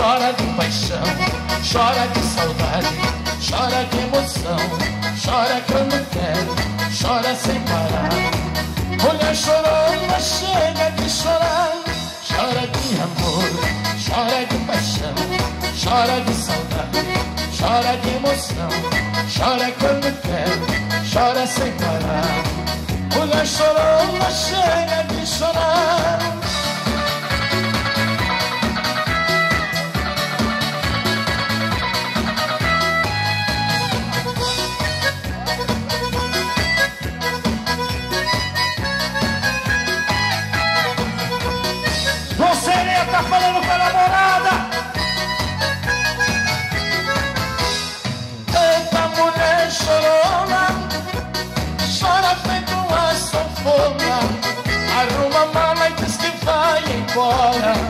chora de paixão, chora de saudade, chora de emoção, chora quando quer, chora sem parar. Mulher chorona chega de chorar, chora de amor, chora de paixão, chora de saudade, chora de emoção, chora quando quer, chora sem parar. Mulher chorona chega de chorar. Tá falando com a namorada. Eita mulher chorona, chora feito uma sanfona. Arruma mala e diz que vai embora.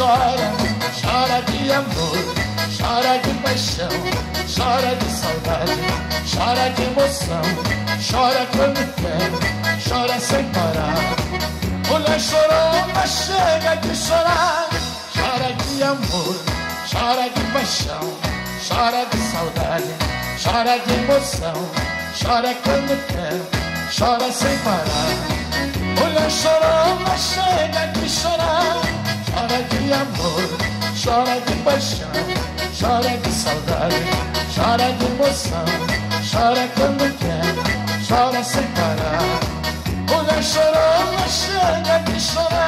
Chora, chora de amor, chora de paixão, chora de saudade, chora de emoção, chora quando quer, chora sem parar. Mulher chorona chega de chorar, chora de amor, chora de paixão, chora de saudade, chora de emoção, chora quando quer, chora sem parar. De amor, chora de paixão, chora de saudade, chora de emoção, chora quando quer, chora sem parar. Mulher chorona chega de chorar.